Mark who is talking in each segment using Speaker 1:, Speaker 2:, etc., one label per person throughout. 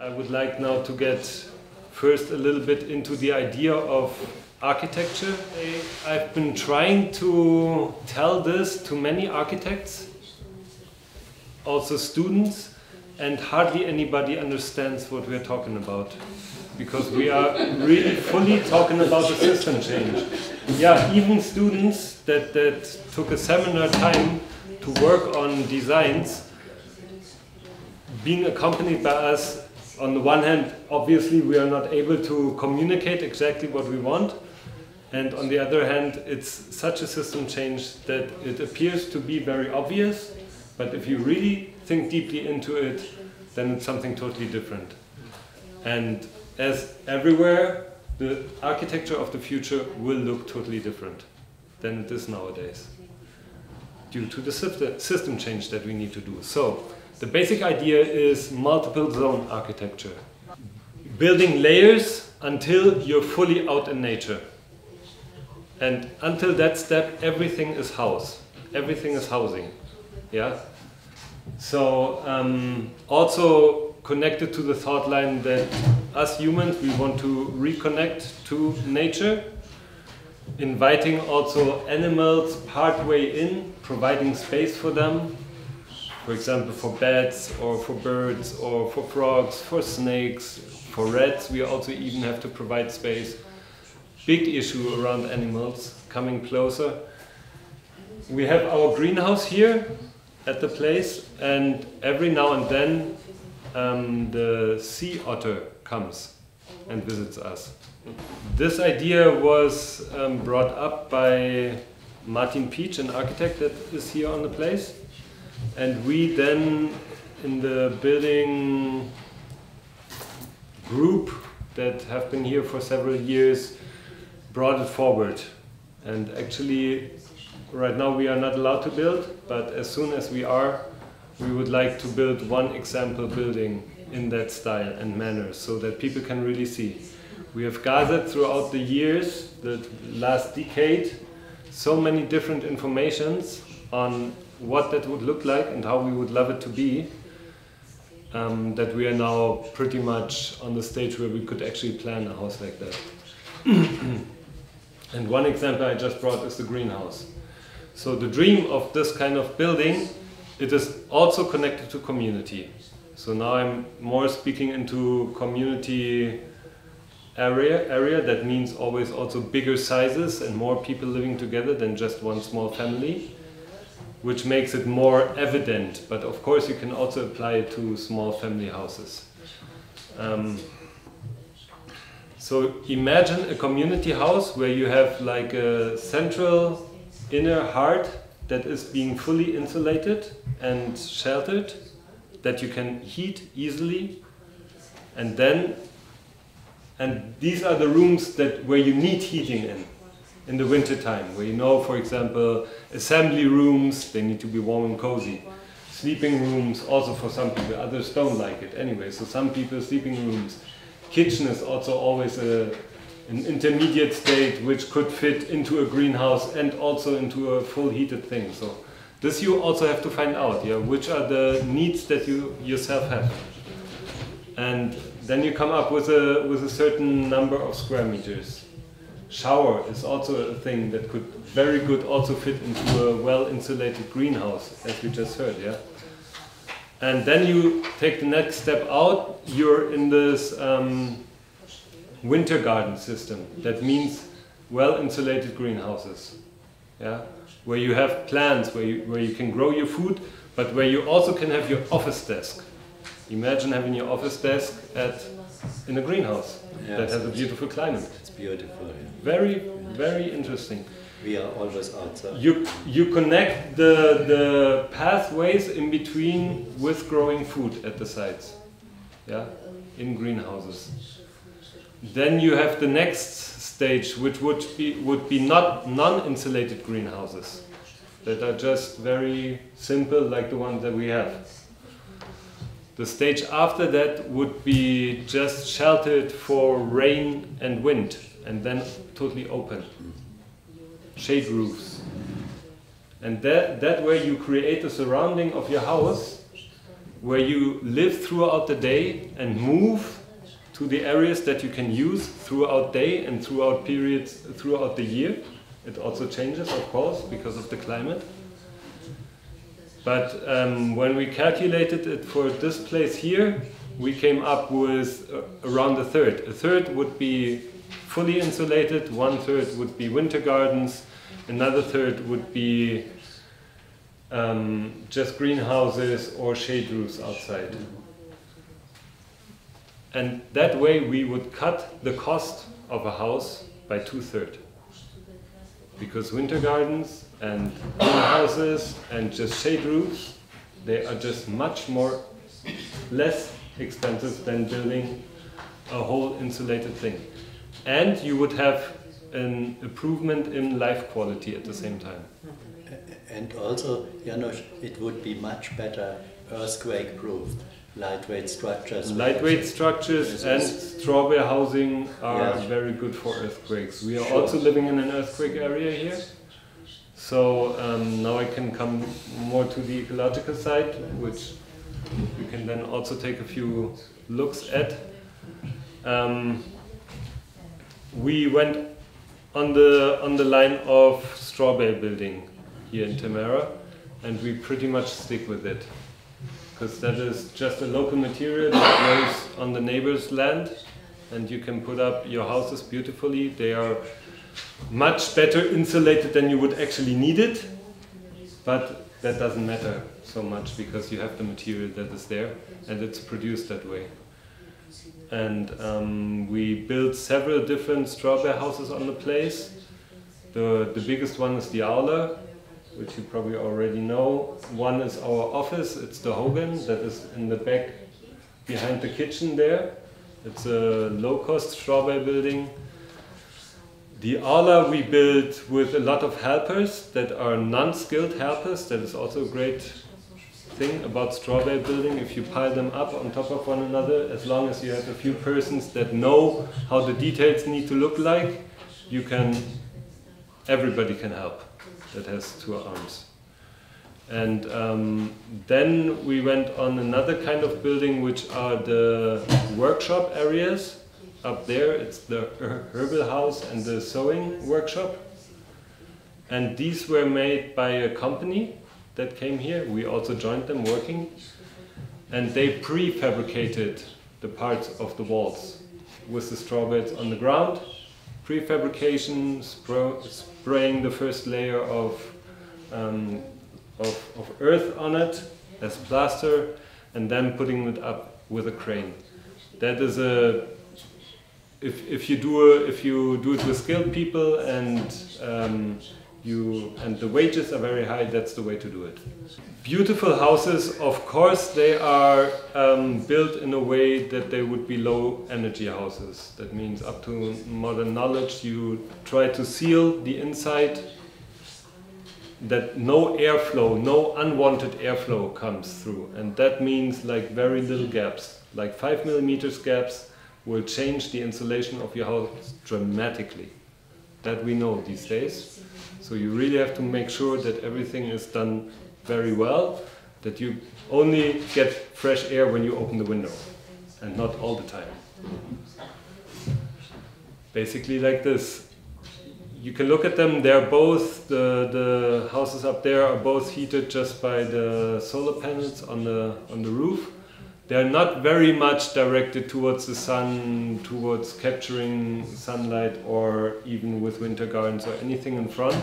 Speaker 1: I would like now to get first a little bit into the idea of architecture. I've been trying to tell this to many architects, also students, and hardly anybody understands what we're talking about because we are really fully talking about a system change. Yeah, even students that, that took a seminar time to work on designs, being accompanied by us, on the one hand, obviously we are not able to communicate exactly what we want, and on the other hand, it's such a system change that it appears to be very obvious, but if you really think deeply into it, then it's something totally different. And as everywhere, the architecture of the future will look totally different than it is nowadays due to the system change that we need to do. So, the basic idea is multiple zone architecture. Building layers until you're fully out in nature. And until that step, everything is house. Everything is housing. Yeah? So, um, also connected to the thought line that us humans, we want to reconnect to nature, inviting also animals partway in, providing space for them, for example, for bats or for birds or for frogs, for snakes, for rats, we also even have to provide space. Big issue around animals coming closer. We have our greenhouse here at the place, and every now and then um, the sea otter comes and visits us. This idea was um, brought up by Martin Pietsch, an architect that is here on the place. And we then, in the building group that have been here for several years, brought it forward. And actually, right now we are not allowed to build, but as soon as we are, we would like to build one example building in that style and manner so that people can really see. We have gathered throughout the years, the last decade, so many different informations on what that would look like and how we would love it to be um, that we are now pretty much on the stage where we could actually plan a house like that. and one example I just brought is the greenhouse. So the dream of this kind of building it is also connected to community. So now I'm more speaking into community area area that means always also bigger sizes and more people living together than just one small family which makes it more evident but of course you can also apply it to small family houses. Um, so imagine a community house where you have like a central inner heart that is being fully insulated and sheltered, that you can heat easily, and then, and these are the rooms that where you need heating in, in the winter time, where you know, for example, assembly rooms, they need to be warm and cozy. Sleeping rooms, also for some people, others don't like it anyway, so some people sleeping rooms. Kitchen is also always a, an intermediate state which could fit into a greenhouse and also into a full heated thing. So this you also have to find out, yeah, which are the needs that you yourself have. And then you come up with a with a certain number of square meters. Shower is also a thing that could very good also fit into a well insulated greenhouse, as we just heard, yeah. And then you take the next step out. You're in this um, winter garden system. That means well insulated greenhouses. Yeah? Where you have plants, where you, where you can grow your food, but where you also can have your office desk. Imagine having your office desk at in a greenhouse yeah, that has a beautiful climate.
Speaker 2: Beautiful.
Speaker 1: Very, very interesting.
Speaker 2: We are always outside.
Speaker 1: You you connect the the pathways in between with growing food at the sites. Yeah, in greenhouses. Then you have the next stage, which would be would be not non-insulated greenhouses that are just very simple, like the one that we have. The stage after that would be just sheltered for rain and wind, and then totally open. Shade roofs. And that, that way you create a surrounding of your house where you live throughout the day and move to the areas that you can use throughout day and throughout periods throughout the year. It also changes, of course, because of the climate. But um, when we calculated it for this place here, we came up with uh, around a third. A third would be fully insulated, one third would be winter gardens, another third would be um, just greenhouses or shade roofs outside. And that way we would cut the cost of a house by two thirds. Because winter gardens and greenhouses and just shade roofs, they are just much more less expensive than building a whole insulated thing. And you would have an improvement in life quality at the same time.
Speaker 2: And also, Janos, it would be much better earthquake proof. Lightweight structures.
Speaker 1: Lightweight structures and straw housing are yeah. very good for earthquakes. We are sure. also living in an earthquake area here. So um, now I can come more to the ecological side, which we can then also take a few looks at. Um, we went on the on the line of straw bale building here in Tamera, and we pretty much stick with it because that is just a local material that grows on the neighbor's land, and you can put up your houses beautifully. They are much better insulated than you would actually need it, but that doesn't matter so much because you have the material that is there and it's produced that way. And um, we built several different straw bale houses on the place. The, the biggest one is the Aula, which you probably already know. One is our office, it's the Hogan, that is in the back behind the kitchen there. It's a low-cost straw bale building the aula we built with a lot of helpers that are non-skilled helpers. That is also a great thing about straw building. If you pile them up on top of one another, as long as you have a few persons that know how the details need to look like, you can, everybody can help that has two arms. And um, then we went on another kind of building, which are the workshop areas up there, it's the herbal house and the sewing workshop. And these were made by a company that came here. We also joined them working. And they prefabricated the parts of the walls with the straw beds on the ground. Prefabrication, spraying the first layer of, um, of, of earth on it as plaster, and then putting it up with a crane. That is a if, if you do a, if you do it with skilled people and um, you and the wages are very high, that's the way to do it. Beautiful houses, of course, they are um, built in a way that they would be low energy houses. That means up to modern knowledge, you try to seal the inside that no airflow, no unwanted airflow comes through. And that means like very little gaps, like five millimeters gaps will change the insulation of your house dramatically. That we know these days. So you really have to make sure that everything is done very well, that you only get fresh air when you open the window, and not all the time. Basically like this. You can look at them, they're both, the, the houses up there are both heated just by the solar panels on the, on the roof they're not very much directed towards the sun, towards capturing sunlight, or even with winter gardens or anything in front.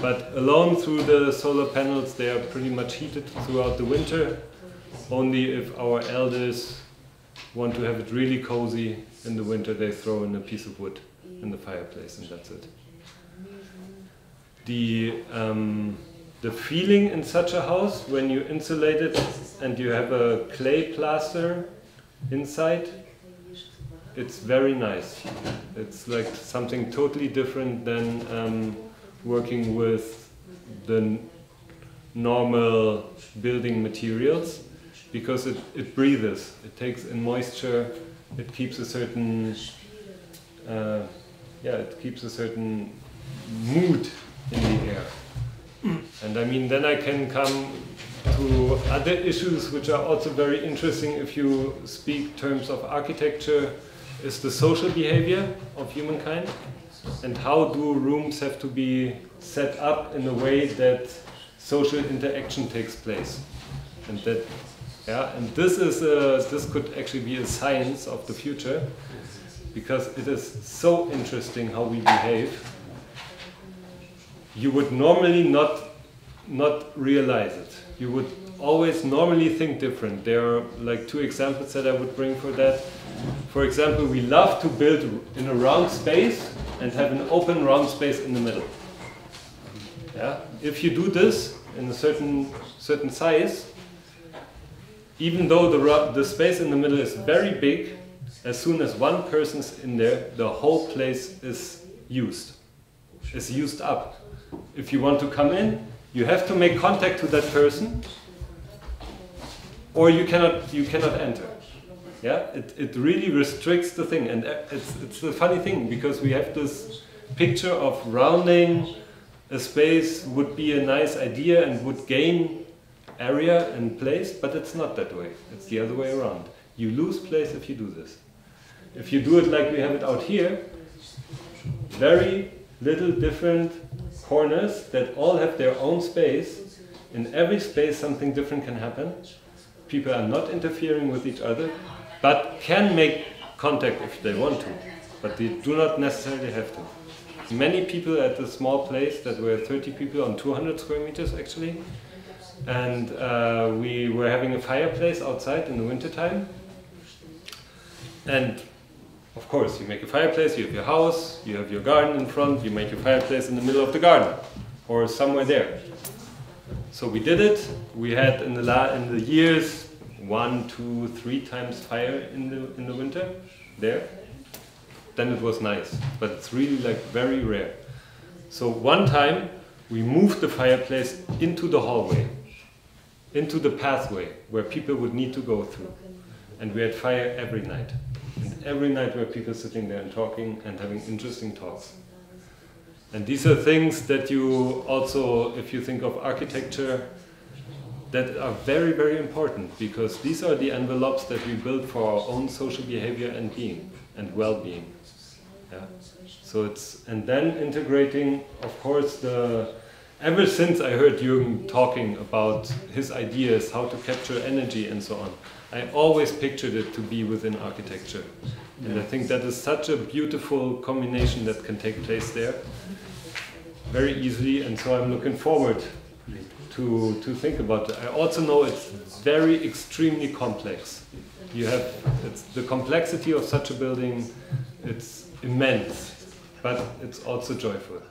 Speaker 1: But alone through the solar panels, they are pretty much heated throughout the winter. Only if our elders want to have it really cozy in the winter, they throw in a piece of wood in the fireplace, and that's it. The um, the feeling in such a house when you insulate it and you have a clay plaster inside? It's very nice. It's like something totally different than um, working with the normal building materials because it, it breathes. It takes in moisture. It keeps a certain uh, yeah it keeps a certain mood in the air and I mean, then I can come to other issues which are also very interesting if you speak terms of architecture. Is the social behavior of humankind? And how do rooms have to be set up in a way that social interaction takes place? And that yeah and this is a, this could actually be a science of the future because it is so interesting how we behave you would normally not not realize it. You would always normally think different. There are like two examples that i would bring for that. For example we love to build in a round space and have an open round space in the middle. Yeah? If you do this in a certain certain size even though the, the space in the middle is very big as soon as one person's in there the whole place is used. Is used up if you want to come in you have to make contact to that person or you cannot you cannot enter. Yeah? It, it really restricts the thing. And uh, it's it's a funny thing because we have this picture of rounding a space would be a nice idea and would gain area and place but it's not that way. It's the other way around. You lose place if you do this. If you do it like we have it out here very little different corners that all have their own space. In every space something different can happen. People are not interfering with each other, but can make contact if they want to, but they do not necessarily have to. Many people at the small place that were 30 people on 200 square meters actually, and uh, we were having a fireplace outside in the wintertime. And of course, you make a fireplace, you have your house, you have your garden in front, you make your fireplace in the middle of the garden or somewhere there. So we did it. We had in the, la in the years one, two, three times fire in the, in the winter there. Then it was nice, but it's really like very rare. So one time we moved the fireplace into the hallway, into the pathway where people would need to go through. And we had fire every night. And every night we have people sitting there and talking and having interesting talks. And these are things that you also, if you think of architecture, that are very, very important because these are the envelopes that we build for our own social behavior and being and well-being. Yeah. So it's and then integrating, of course, the ever since I heard Jürgen talking about his ideas, how to capture energy and so on, I always pictured it to be within architecture. And I think that is such a beautiful combination that can take place there very easily. And so I'm looking forward to, to think about it. I also know it's very extremely complex. You have the complexity of such a building, it's immense, but it's also joyful.